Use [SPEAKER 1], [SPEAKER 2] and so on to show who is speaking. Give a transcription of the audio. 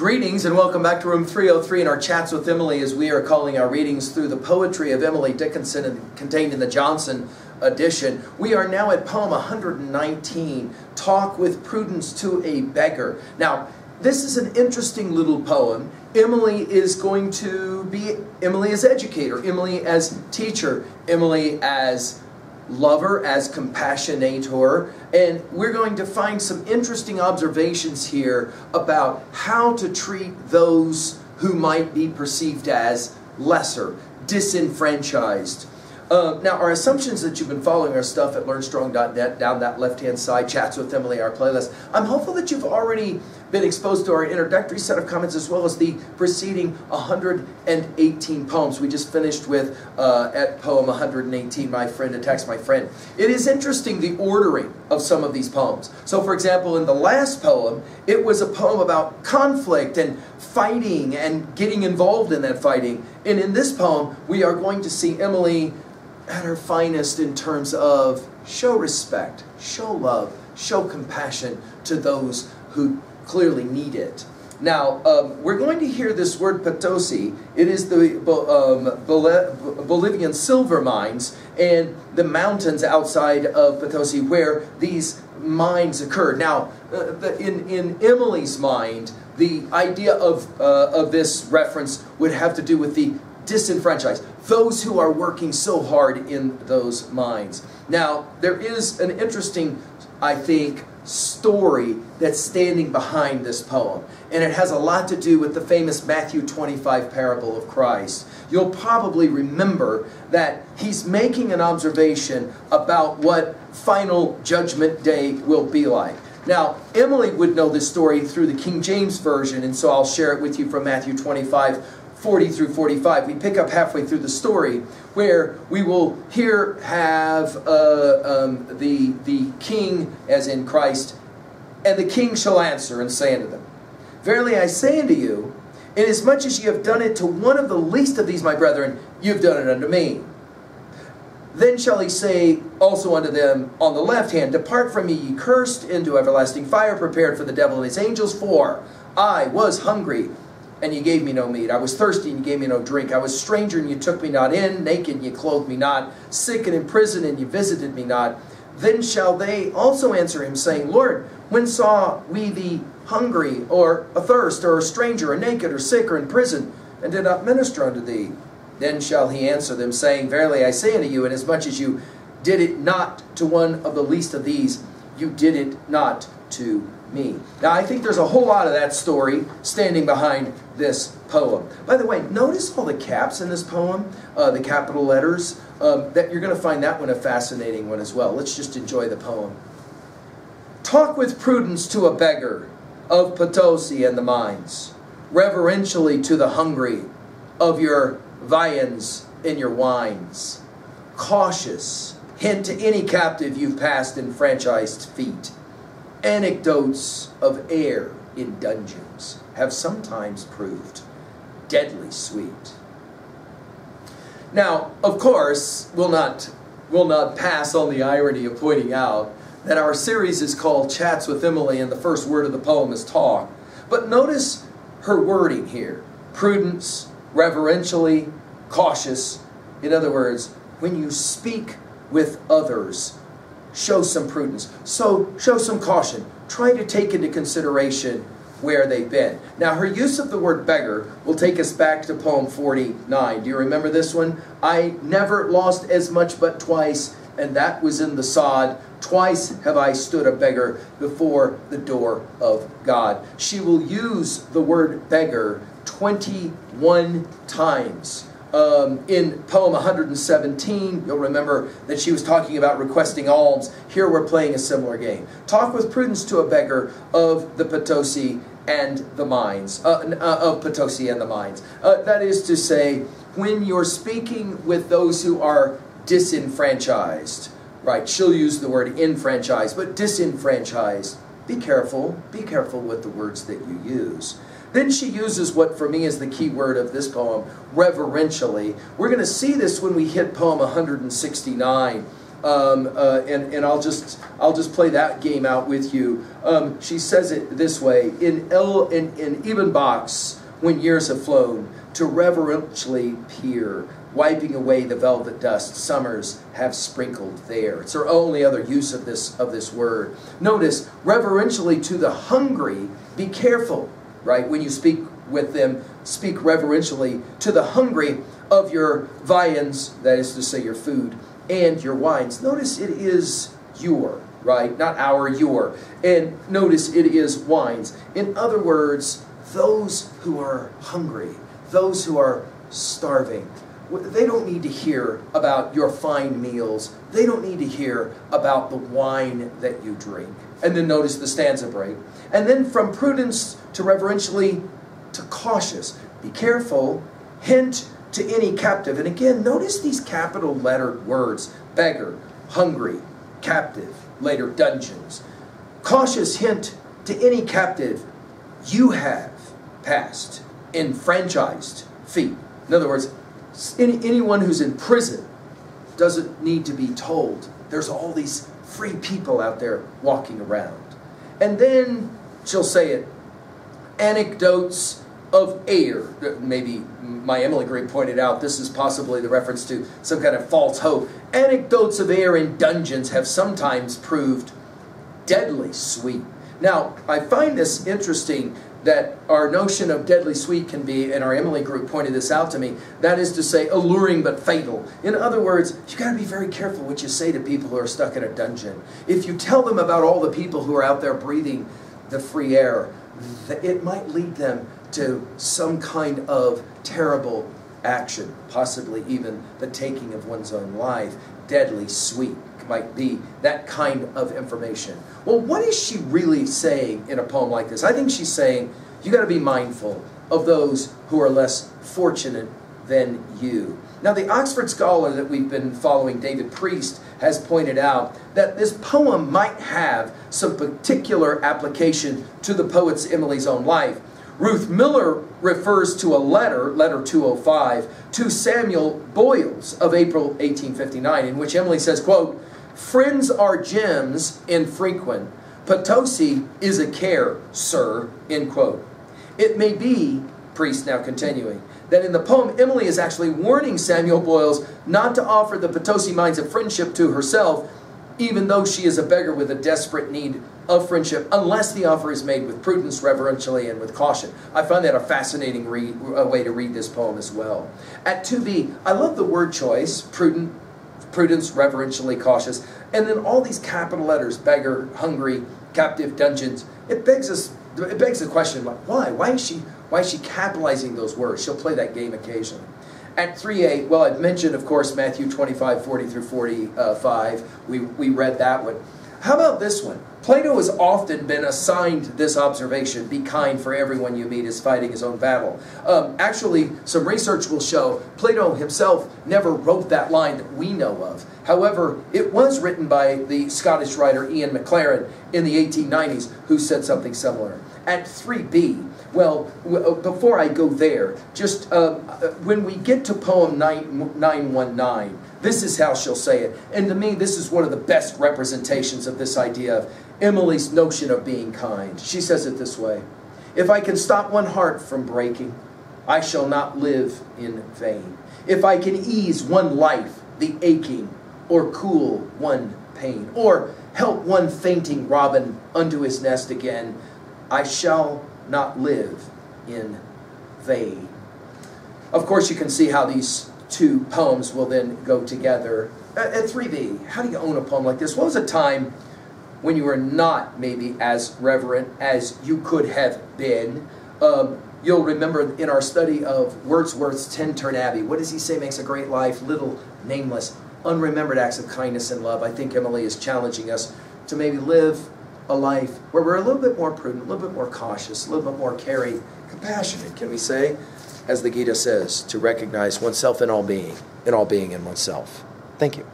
[SPEAKER 1] Greetings and welcome back to room 303 in our chats with Emily as we are calling our readings through the poetry of Emily Dickinson contained in the Johnson edition. We are now at poem 119, Talk with Prudence to a Beggar. Now, this is an interesting little poem. Emily is going to be Emily as educator, Emily as teacher, Emily as lover, as compassionator, and we're going to find some interesting observations here about how to treat those who might be perceived as lesser, disenfranchised. Uh, now, our assumptions that you've been following our stuff at learnstrong.net down that left hand side, chats with Emily, our playlist. I'm hopeful that you've already been exposed to our introductory set of comments as well as the preceding 118 poems. We just finished with uh, at poem 118, My Friend Attacks My Friend. It is interesting the ordering of some of these poems. So, for example, in the last poem, it was a poem about conflict and fighting and getting involved in that fighting. And in this poem, we are going to see Emily at her finest in terms of show respect, show love, show compassion to those who clearly need it. Now, um, we're going to hear this word Potosi. It is the um, Bolivian silver mines and the mountains outside of Potosi where these mines occur. Now, uh, in, in Emily's mind, the idea of, uh, of this reference would have to do with the disenfranchised, those who are working so hard in those mines. Now, there is an interesting, I think, story that's standing behind this poem. And it has a lot to do with the famous Matthew 25 parable of Christ. You'll probably remember that he's making an observation about what final judgment day will be like. Now, Emily would know this story through the King James Version, and so I'll share it with you from Matthew 25 40 through 45. We pick up halfway through the story where we will here have uh, um, the, the king, as in Christ, and the king shall answer and say unto them, Verily I say unto you, inasmuch as ye have done it to one of the least of these my brethren, you have done it unto me. Then shall he say also unto them on the left hand, Depart from me, ye cursed, into everlasting fire, prepared for the devil and his angels, for I was hungry, and you gave me no meat. I was thirsty, and you gave me no drink. I was stranger, and you took me not in. Naked, and you clothed me not. Sick and in prison, and you visited me not. Then shall they also answer him, saying, Lord, when saw we thee hungry, or athirst, or a stranger, or naked, or sick, or in prison, and did not minister unto thee? Then shall he answer them, saying, Verily I say unto you, inasmuch as you did it not to one of the least of these, you did it not to me. Now, I think there's a whole lot of that story standing behind this poem. By the way, notice all the caps in this poem, uh, the capital letters. Um, that you're going to find that one a fascinating one as well. Let's just enjoy the poem. Talk with prudence to a beggar of Potosi and the mines, reverentially to the hungry of your viands and your wines. Cautious, hint to any captive you've passed in franchised feet Anecdotes of air in dungeons have sometimes proved deadly sweet. Now, of course, we'll not, we'll not pass on the irony of pointing out that our series is called Chats with Emily, and the first word of the poem is talk. But notice her wording here prudence, reverentially, cautious. In other words, when you speak with others, show some prudence. So show some caution. Try to take into consideration where they've been. Now, her use of the word beggar will take us back to poem 49. Do you remember this one? I never lost as much but twice, and that was in the sod. Twice have I stood a beggar before the door of God. She will use the word beggar 21 times um, in poem 117, you'll remember that she was talking about requesting alms. Here we're playing a similar game. Talk with prudence to a beggar of the Potosi and the mines, uh, uh, of Potosi and the mines. Uh, that is to say, when you're speaking with those who are disenfranchised, right? She'll use the word enfranchised, but disenfranchised. Be careful. Be careful with the words that you use. Then she uses what for me is the key word of this poem, reverentially. We're going to see this when we hit poem 169. Um, uh, and, and I'll just I'll just play that game out with you. Um, she says it this way in El in, in Ebon box when years have flown to reverentially peer, wiping away the velvet dust summers have sprinkled there. It's her only other use of this of this word. Notice reverentially to the hungry, be careful, right? When you speak with them, speak reverentially to the hungry of your viands, that is to say your food and your wines. Notice it is your, right? Not our, your. And notice it is wines. In other words, those who are hungry, those who are starving, they don't need to hear about your fine meals. They don't need to hear about the wine that you drink. And then notice the stanza break. And then from prudence to reverentially to cautious. Be careful. Hint to any captive. And again, notice these capital lettered words beggar, hungry, captive, later dungeons. Cautious hint to any captive you have passed enfranchised feet. In other words, any, anyone who's in prison doesn't need to be told there's all these free people out there walking around. And then she'll say it anecdotes of air. Uh, maybe my Emily Green pointed out this is possibly the reference to some kind of false hope. Anecdotes of air in dungeons have sometimes proved deadly sweet. Now, I find this interesting that our notion of deadly sweet can be, and our Emily group pointed this out to me, that is to say, alluring but fatal. In other words, you got to be very careful what you say to people who are stuck in a dungeon. If you tell them about all the people who are out there breathing the free air, it might lead them to some kind of terrible action, possibly even the taking of one's own life. Deadly sweet might be that kind of information. Well, what is she really saying in a poem like this? I think she's saying you got to be mindful of those who are less fortunate than you. Now, the Oxford scholar that we've been following, David Priest, has pointed out that this poem might have some particular application to the poet's Emily's own life. Ruth Miller refers to a letter, letter 205, to Samuel Bowles of April 1859, in which Emily says, quote, Friends are gems infrequent. Potosi is a care, sir, end quote. It may be, Priest now continuing, that in the poem, Emily is actually warning Samuel Bowles not to offer the Potosi mines of friendship to herself, even though she is a beggar with a desperate need of friendship, unless the offer is made with prudence, reverentially, and with caution. I find that a fascinating read, a way to read this poem as well. At 2b, I love the word choice, prudent, prudence, reverentially cautious, and then all these capital letters, beggar, hungry, captive, dungeons. It begs us, it begs the question, like, why? Why is she, why is she capitalizing those words? She'll play that game occasionally. At 3a, well, I've mentioned, of course, Matthew 25, 40 through 45. Uh, we, we read that one. How about this one? Plato has often been assigned this observation be kind, for everyone you meet is fighting his own battle. Um, actually, some research will show Plato himself never wrote that line that we know of. However, it was written by the Scottish writer Ian Maclaren in the 1890s, who said something similar. At 3b, well, uh, before I go there, just uh, uh, when we get to poem 9, 919, this is how she'll say it. And to me, this is one of the best representations of this idea of Emily's notion of being kind. She says it this way If I can stop one heart from breaking, I shall not live in vain. If I can ease one life, the aching, or cool one pain, or help one fainting robin unto his nest again, I shall not live in vain. Of course, you can see how these two poems will then go together. At 3b, how do you own a poem like this? What was a time when you were not maybe as reverent as you could have been? Um, you'll remember in our study of Wordsworth's Tintern Abbey, what does he say makes a great life? Little, nameless, unremembered acts of kindness and love. I think Emily is challenging us to maybe live a life where we're a little bit more prudent, a little bit more cautious, a little bit more caring, compassionate, can we say? As the Gita says, to recognize oneself in all being, in all being in oneself. Thank you.